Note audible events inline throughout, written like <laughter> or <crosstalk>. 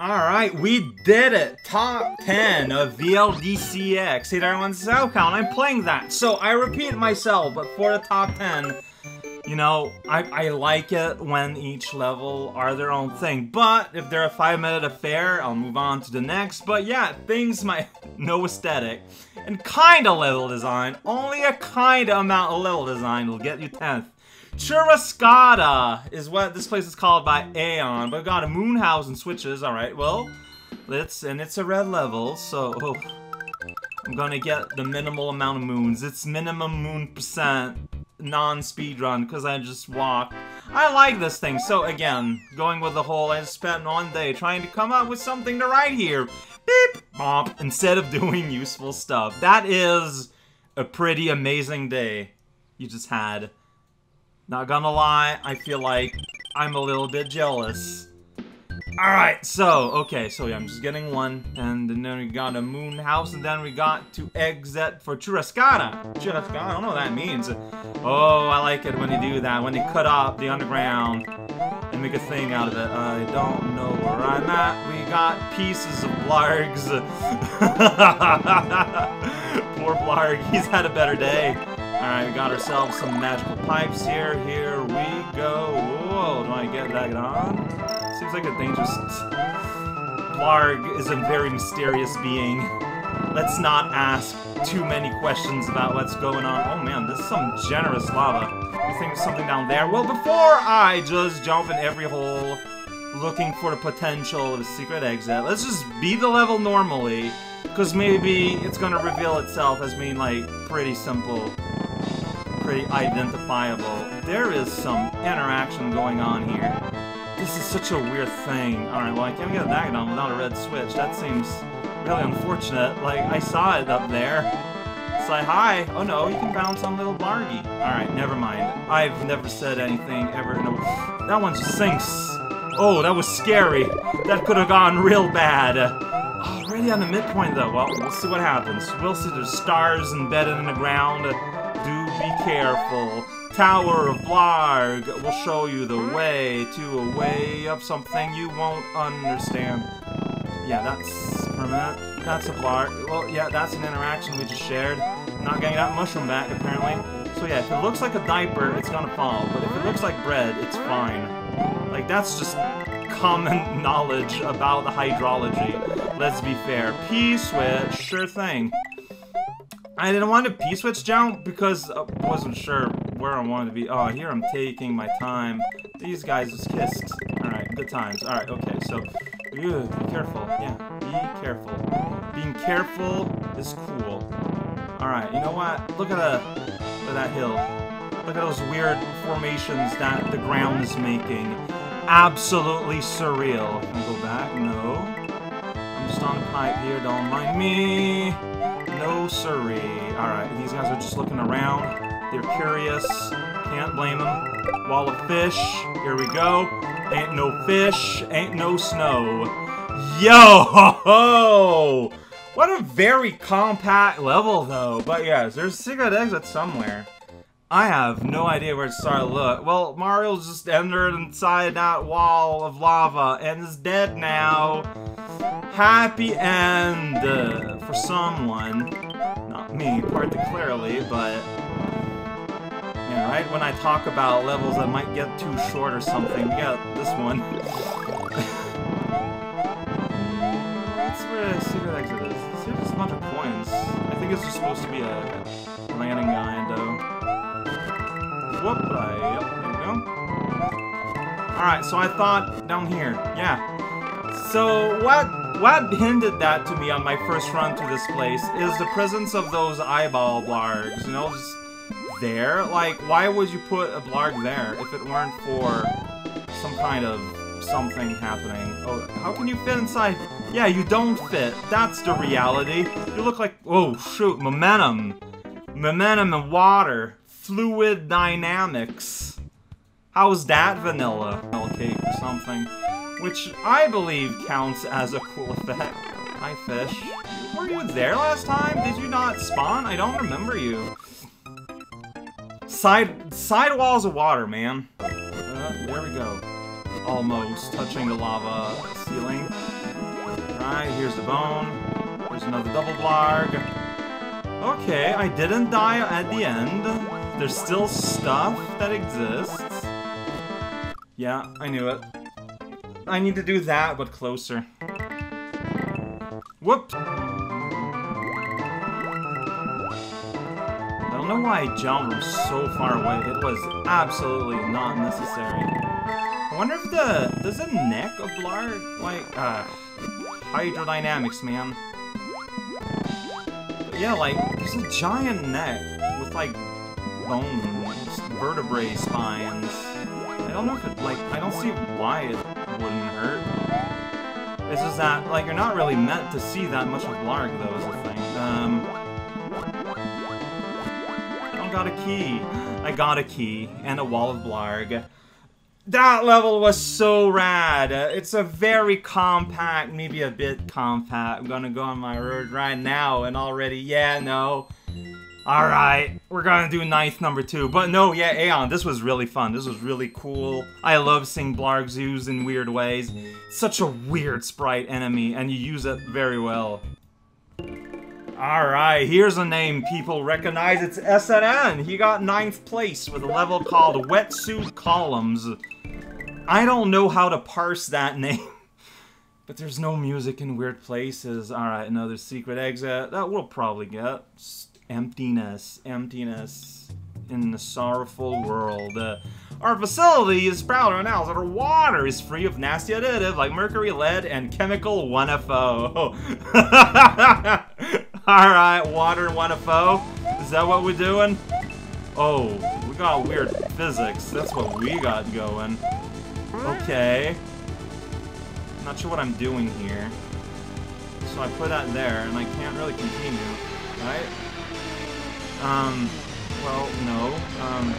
Alright, we did it! Top 10 of VLDCX. Hey everyone, this is raocow. I'm playing that. So, I repeat myself, but for the top 10, you know, I, I like it when each level are their own thing. But, if they're a 5-minute affair, I'll move on to the next. But yeah, things <laughs> might... no aesthetic. And kinda level design. Only a kinda amount of level design will get you 10th. Churrascada is what this place is called by Aeon. But we got a moon house and switches. Alright, well, let's, and it's a red level, so oh, I'm gonna get the minimal amount of moons. It's minimum moon percent non-speed run because I just walked. I like this thing. So again, going with the whole, I spent one day trying to come up with something to write here. Beep, bop, instead of <laughs> doing useful stuff. That is a pretty amazing day you just had. Not gonna lie, I feel like I'm a little bit jealous. Alright, so, okay, so yeah, I'm just getting one, and then we got a moon house, and then we got to exit for Churrascada. Churrascada, I don't know what that means. Oh, I like it when you do that, when you cut off the underground and make a thing out of it. I don't know where I'm at. We got pieces of Blargs. <laughs> Poor Blarg, he's had a better day. Alright, we got ourselves some magical pipes here. Here we go. Whoa, do I get that on? Seems like a dangerous... Blarg is a very mysterious being. Let's not ask too many questions about what's going on. Oh man, this is some generous lava. You think there's something down there? Well, before I just jump in every hole looking for the potential of a secret exit, let's just beat the level normally. Because maybe it's going to reveal itself as being, like, pretty simple pretty identifiable. There is some interaction going on here. This is such a weird thing. Alright, well I can't get a Dagadon without a red switch. That seems really unfortunate. Like, I saw it up there. It's like, hi. Oh no, you can bounce on little Blargy. Alright, never mind. I've never said anything ever. No, that one just sinks. Oh, that was scary. That could have gone real bad. Already on the midpoint though. Well, we'll see what happens. We'll see there's stars embedded in the ground careful. Tower of Blarg will show you the way to a way of something you won't understand. Yeah, that's permanent. That's a Blarg. Well, yeah, that's an interaction we just shared. Not getting that mushroom back, apparently. So yeah, if it looks like a diaper, it's gonna fall. But if it looks like bread, it's fine. Like, that's just common <laughs> knowledge about the hydrology. Let's be fair. P-switch, sure thing. I didn't want to P-switch jump because I wasn't sure where I wanted to be. Oh, here I'm taking my time. These guys just kissed. Alright, good times. Alright, okay, so... Ew, be careful. Yeah, be careful. Being careful is cool. Alright, you know what? Look at, the, look at that hill. Look at those weird formations that the ground is making. Absolutely surreal. Can I go back? No. I'm just on a pipe here, don't mind me. No siree. Alright, these guys are just looking around. They're curious. Can't blame them. Wall of fish. Here we go. Ain't no fish. Ain't no snow. Yo! Ho! <laughs> What a very compact level, though. But yes, there's a secret exit somewhere. I have no idea where to start to look. Well, Mario's just entered inside that wall of lava and is dead now. Happy end uh, for someone. Not me, particularly, but... Yeah, right when I talk about levels that might get too short or something, yeah, this one. <laughs> That's where the secret exit is. It's just a bunch of coins. I think it's just supposed to be a landing guide, though. Whoop, uh, yep, there we go. Alright, so I thought down here, yeah. So what what hinted that to me on my first run to this place is the presence of those eyeball blargs, you know, just there. Like, why would you put a blarg there if it weren't for some kind of something happening? Oh, how can you fit inside? Yeah, you don't fit. That's the reality. You look like, oh shoot, momentum. Momentum and water fluid dynamics. How's that vanilla? Cake or something. Which I believe counts as a cool effect. Hi, fish. Were you there last time? Did you not spawn? I don't remember you. Side side walls of water, man. Uh, there we go. Almost touching the lava ceiling. Alright, here's the bone. Here's another double blarg. Okay, I didn't die at the end. There's still stuff that exists. Yeah, I knew it. I need to do that, but closer. Whoops! I don't know why I jumped so far away. It was absolutely not necessary. I wonder if the... Does the neck of Blarg, like, uh... Hydrodynamics, man. Yeah, like, there's a giant neck with, like, bones, vertebrae spines. I don't know if it, like, I don't see why it wouldn't hurt. It's just that, like, you're not really meant to see that much of Blarg, though, is the thing. Um... I got a key. I got a key, and a wall of Blarg. That level was so rad. It's a very compact, maybe a bit compact. I'm gonna go on my road right now, and already, yeah, no. Alright, we're gonna do ninth number two. But no, yeah, Aeon, this was really fun. This was really cool. I love seeing Blarg zoos in weird ways. Such a weird sprite enemy, and you use it very well. Alright, here's a name people recognize. It's SNN. He got ninth place with a level called Wetsuit Columns. I don't know how to parse that <laughs> name. But there's no music in weird places. Alright, another secret exit. That we'll probably get emptiness, emptiness in the sorrowful world. Uh, our facility is proud to announce that our water is free of nasty additive like mercury, lead, and chemical 1FO. <laughs> Alright, water and 1FO. Is that what we're doing? Oh, we got weird physics. That's what we got going. Okay. Not sure what I'm doing here. So I put that there, and I can't really continue, right? Um, well, no. Um,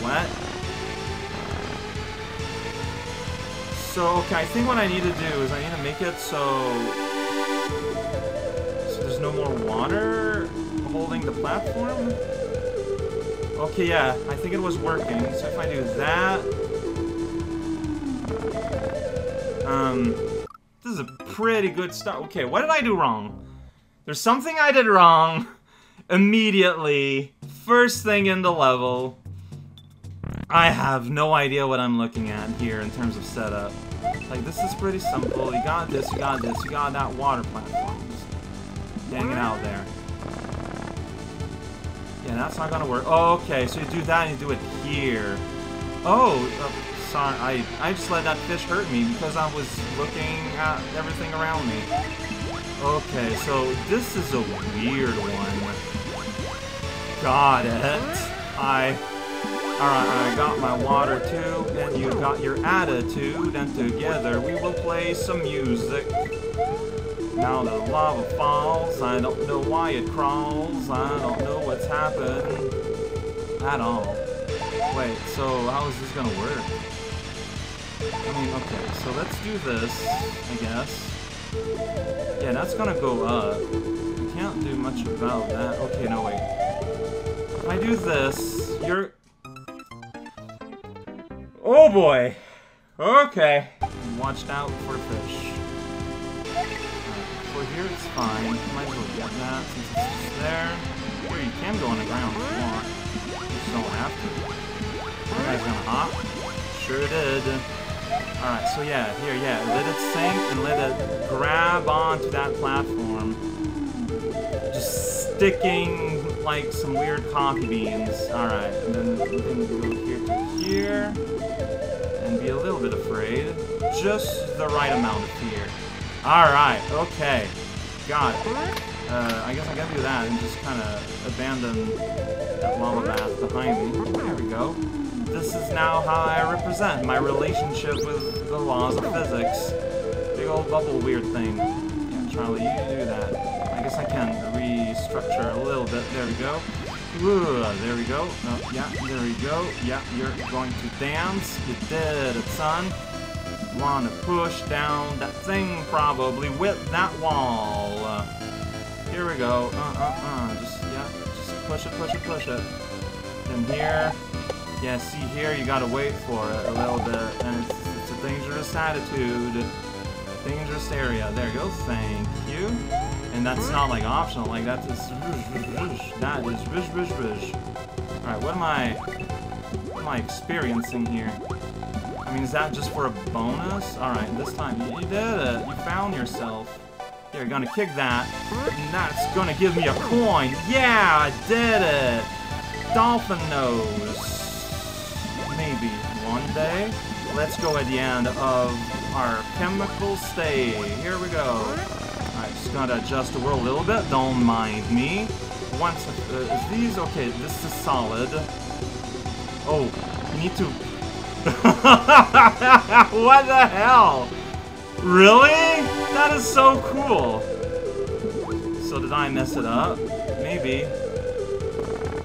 what? So, okay, I think what I need to do is I need to make it so... So there's no more water holding the platform? Okay, yeah, I think it was working. So if I do that... Um, this is a pretty good start. Okay, what did I do wrong? There's something I did wrong <laughs> immediately. First thing in the level. I have no idea what I'm looking at here in terms of setup. Like, this is pretty simple. You got this, you got this, you got that water platform. Just hanging out there. Yeah, that's not gonna work. Oh, okay, so you do that and you do it here. Oh, uh, sorry, I, I just let that fish hurt me because I was looking at everything around me. Okay, so this is a weird one. Got it. I... Alright, I got my water too, and you got your attitude, and together we will play some music. Now the lava falls, I don't know why it crawls, I don't know what's happened at all. Wait, so how is this gonna work? I mean, okay, so let's do this, I guess. Yeah, that's gonna go up. We can't do much about that. Okay, no, wait. I do this, you're... Oh boy! Okay. Watched out for fish. for here it's fine. Might as well get that since it's just there. Here, you can go on the ground if you want. You just don't have to. You guys gonna hop? Sure did. Alright, so yeah, here, yeah, let it sink and let it grab onto that platform. Just sticking like some weird coffee beans. Alright, and then we can go here to here and be a little bit afraid. Just the right amount of fear. Alright, okay. Got it. Uh, I guess I gotta do that and just kind of abandon that lava bath behind me. There we go. This is now how I represent my relationship with the laws of physics. Big old bubble weird thing. Yeah, Charlie, you do that. I guess I can restructure a little bit. There we go. Ooh, there we go. Yeah, there we go. Yeah, you're going to dance. You did it, son. Wanna push down that thing, probably, with that wall. Here we go. Uh, uh, uh. Just, yeah, just push it, push it, push it. Then here. Yeah, see here, you gotta wait for it a little bit, and it's, it's a dangerous attitude. Dangerous area. There you go. Thank you. And that's not like optional. Like that's just that is rish rish rish. All right. What am I? What am I experiencing here? I mean, is that just for a bonus? All right. This time you, you did it. You found yourself. You're gonna kick that, and that's gonna give me a coin. Yeah, I did it. Dolphin nose. Maybe one day. Let's go at the end of our chemical stay. Here we go. Gotta adjust the world a little bit. Don't mind me. Once, uh, is these, okay, this is solid. Oh, need to... <laughs> what the hell? Really? That is so cool. So did I mess it up? Maybe.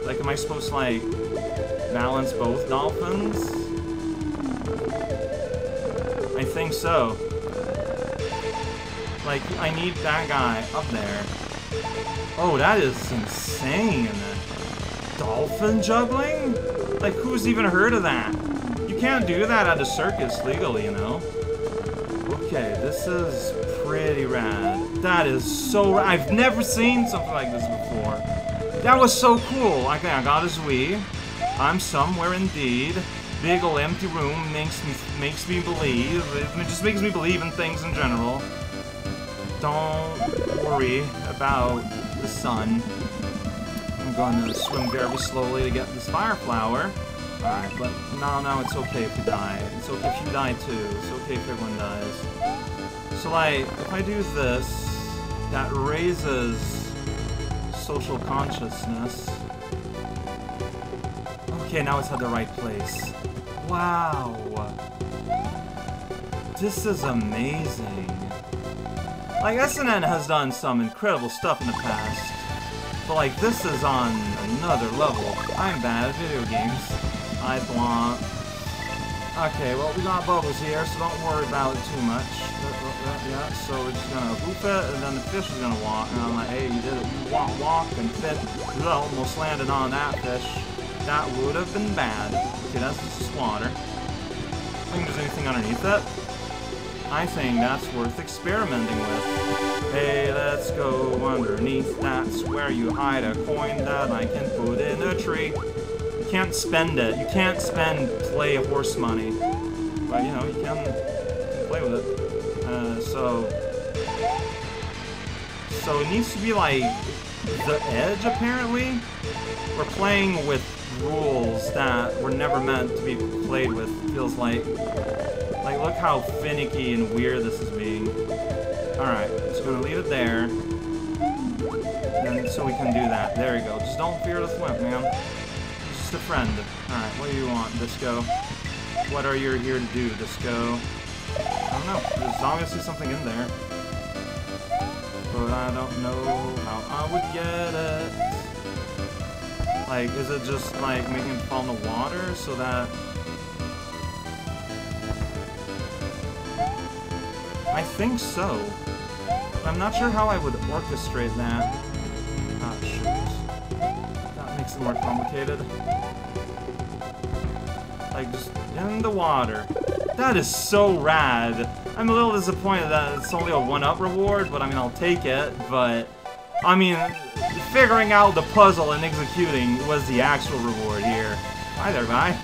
Like, am I supposed to, like, balance both dolphins? I think so. Like, I need that guy up there. Oh, that is insane. Dolphin juggling? Like, who's even heard of that? You can't do that at a circus legally, you know? Okay, this is pretty rad. That is so I've never seen something like this before. That was so cool. Okay, I got his Wii. I'm somewhere indeed. Big ol' empty room makes me makes me believe. It just makes me believe in things in general. Don't worry about the sun. I'm going to swim very slowly to get this fire flower. Alright, but now, no, it's okay if you die. It's okay if you die too. It's okay if everyone dies. So, like, if I do this, that raises social consciousness. Okay, now it's at the right place. Wow. This is amazing. Like, SNN has done some incredible stuff in the past. But, like, this is on another level. I'm bad at video games. I want. Okay, well, we got bubbles here, so don't worry about it too much. Uh, uh, uh, yeah, so we're just gonna hoop it, and then the fish is gonna walk. And I'm like, hey, you did it. You walk, walk, and fit. Almost landed on that fish. That would have been bad. Okay, that's just water. I think there's anything underneath it. I think that's worth experimenting with. Hey, let's go underneath. That's where you hide a coin that I can put in a tree. You can't spend it. You can't spend play horse money. But, you know, you can play with it. Uh, so... So it needs to be, like, the edge, apparently? We're playing with rules that were never meant to be played with, feels like. Like, look how finicky and weird this is being. Alright, just gonna leave it there. And so we can do that. There you go. Just don't fear the flint, man. Just a friend. Alright, what do you want, Disco? What are you here to do, Disco? I don't know. There's obviously something in there. But I don't know how I would get it. Like, is it just, like, making it fall in the water so that... I think so. I'm not sure how I would orchestrate that. Ah, shoot. That makes it more complicated. Like, just in the water. That is so rad. I'm a little disappointed that it's only a one-up reward, but I mean, I'll take it, but... I mean, figuring out the puzzle and executing was the actual reward here. Hi there, guy.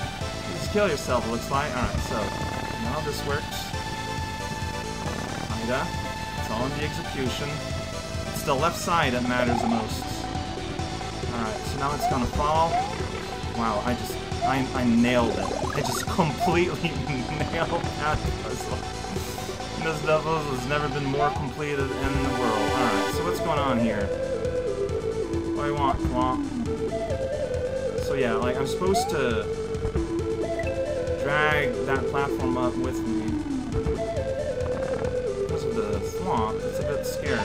just kill yourself, it looks like. Alright, so, now this works. It's all in the execution. It's the left side that matters the most. Alright, so now it's gonna fall. Wow, I just, I, I nailed it. I just <laughs> completely nailed that puzzle. <laughs> This puzzle has never been more completed in the world. Alright, so what's going on here? What do I want? Come on. So yeah, like, I'm supposed to drag that platform up with me. Swamp, it's a bit scary.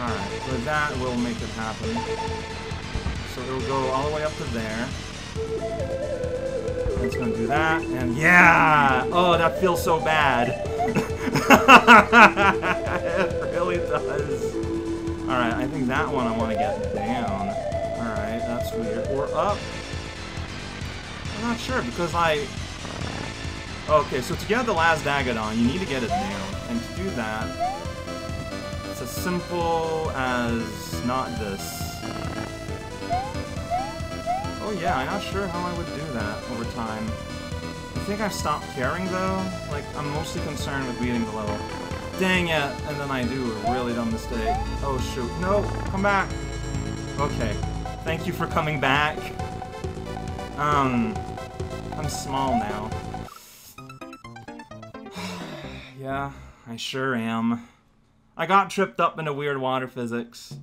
Alright, but that will make it happen. So it'll go all the way up to there. It's gonna do that, and yeah! Oh, that feels so bad. <laughs> it really does. Alright, I think that one I want to get down. Alright, that's weird. Or up? I'm not sure, because I... Okay, so to get the last Dagadon, you need to get it down. To do that, it's as simple as not this. Oh yeah, I'm not sure how I would do that over time. I think I've stopped caring though. Like, I'm mostly concerned with beating the level. Dang it! And then I do a really dumb mistake. Oh shoot. No! Come back! Okay. Thank you for coming back. Um... I'm small now. <sighs> yeah, I sure am. I got tripped up into weird water physics.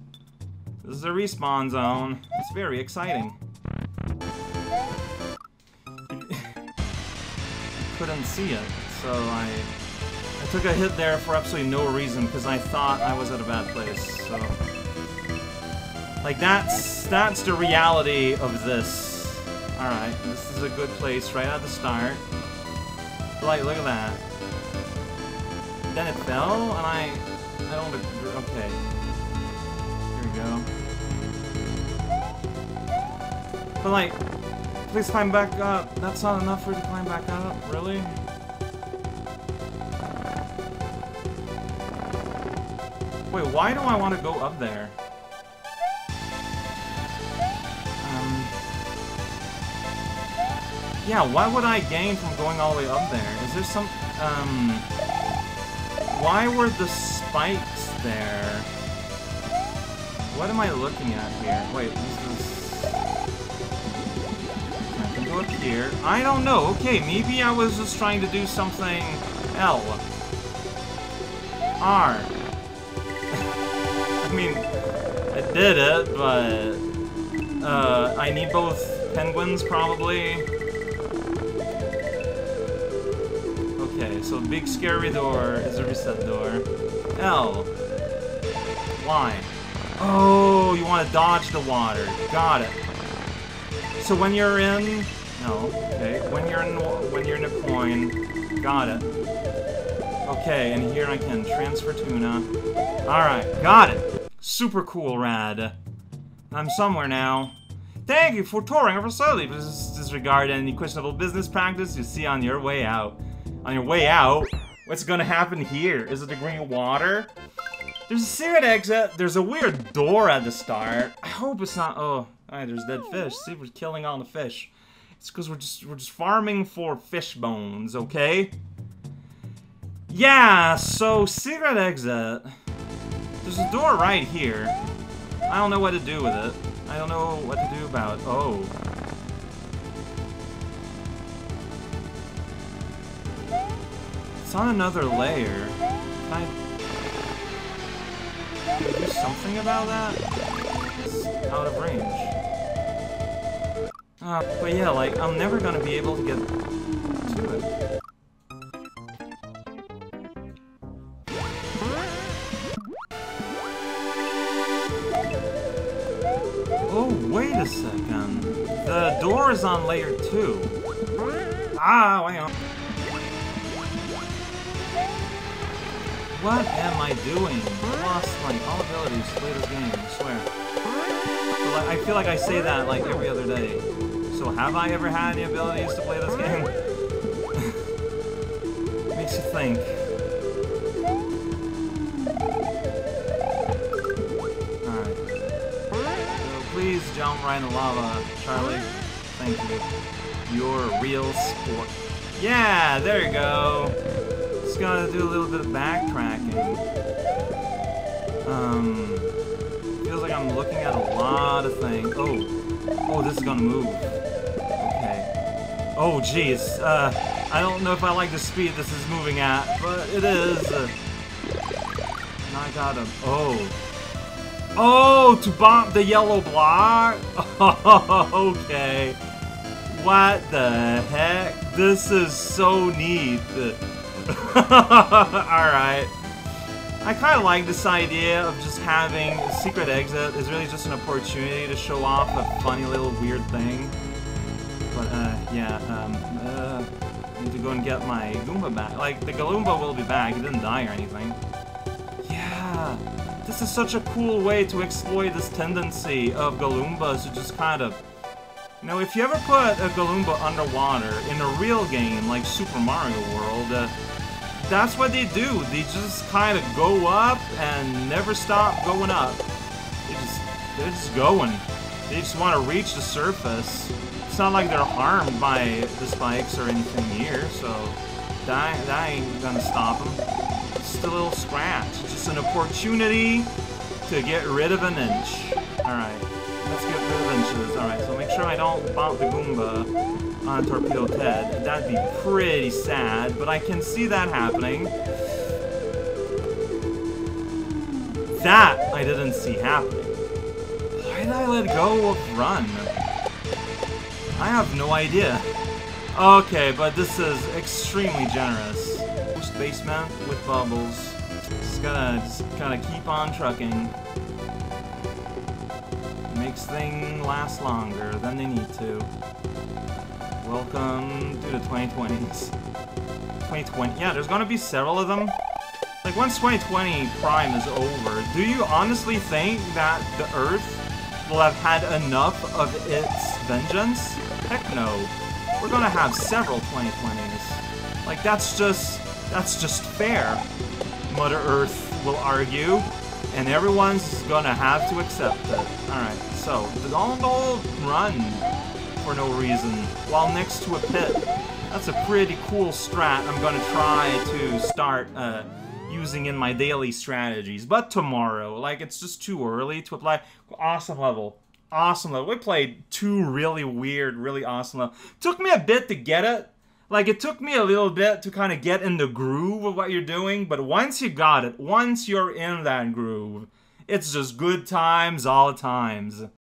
This is a respawn zone. It's very exciting. <laughs> couldn't see it, so I, I took a hit there for absolutely no reason because I thought I was at a bad place. So, like that's that's the reality of this. All right, this is a good place right at the start. Like, look at that. Then it fell, and I, I don't. Okay. Here we go. But like, Please climb back up. That's not enough for you to climb back up? Really? Wait, why do I want to go up there? Um... Yeah, what would I gain from going all the way up there? Is there some... Um... Why were the spikes there? What am I looking at here? Wait, this is up here. I don't know. Okay, maybe I was just trying to do something L. R. <laughs> I mean, I did it, but... Uh, I need both penguins, probably. So big scary door is a reset door. L. Y. Oh, you want to dodge the water. Got it. So when you're in no. Okay. When you're in when you're in a coin, got it. Okay, and here I can transfer tuna. Alright, got it. Super cool, rad. I'm somewhere now. Thank you for touring our facility. Please disregard any questionable business practice you see on your way out. On your way out? What's gonna happen here? Is it the green water? There's a secret exit. There's a weird door at the start. I hope it's not. Oh, alright, there's dead fish. See, we're killing all the fish. It's because we're just we're just farming for fish bones, okay? Yeah, so secret exit. There's a door right here. I don't know what to do with it. I don't know what to do about it. Oh. It's on another layer. Can I, can I do something about that? It's out of range. Uh, but yeah, like, I'm never gonna be able to get to it. Oh, wait a second. The door is on layer 2. Ah, wait on. What am I doing? I lost, like, all abilities this game, I swear. Like, I feel like I say that, like, every other day. So have I ever had any abilities to play this game? <laughs> Makes you think. Alright. So please jump right in the lava, Charlie. Thank you. You're a real sport. Yeah, there you go. Just gotta do a little bit of backtracking. Um, feels like I'm looking at a lot of things. Oh, oh, this is gonna move. Okay. Oh, jeez. Uh, I don't know if I like the speed this is moving at, but it is. Uh, I got him. Oh. Oh, to bomb the yellow block? <laughs> Okay. What the heck? This is so neat. <laughs> Alright. I kind of like this idea of just having a secret exit is really just an opportunity to show off a funny little weird thing. But, uh, yeah, um, uh, I need to go and get my Goomba back. Like, the Galoomba will be back, he didn't die or anything. Yeah, this is such a cool way to exploit this tendency of Galoombas to just kind of Know, if you ever put a Goomba underwater in a real game like Super Mario World, uh, that's what they do. They just kind of go up and never stop going up. They just, they're just going. They just want to reach the surface. It's not like they're harmed by the spikes or anything here, so that, that ain't gonna stop them. Just a little scratch. Just an opportunity to get rid of an inch. Alright. Let's get rid of inches. Alright, so make sure I don't bump the Goomba on Torpedo Ted. That'd be pretty sad, but I can see that happening. That I didn't see happening. Why did I let go of run? I have no idea. Okay, but this is extremely generous. Boost basement with bubbles. Just gotta, just gotta keep on trucking makes things last longer than they need to. Welcome to the 2020s. 2020, yeah, there's gonna be several of them. Like, once 2020 Prime is over, do you honestly think that the Earth will have had enough of its vengeance? Heck no. We're gonna have several 2020s. Like, that's just, that's just fair. Mother Earth will argue and everyone's gonna have to accept it. Alright, so, don't, run for no reason while next to a pit. That's a pretty cool strat I'm gonna try to start uh, using in my daily strategies. But tomorrow, like, it's just too early to apply. Awesome level. Awesome level. We played two really weird, really awesome level. Took me a bit to get it, like, it took me a little bit to kind of get in the groove of what you're doing, but once you got it, once you're in that groove, it's just good times all times.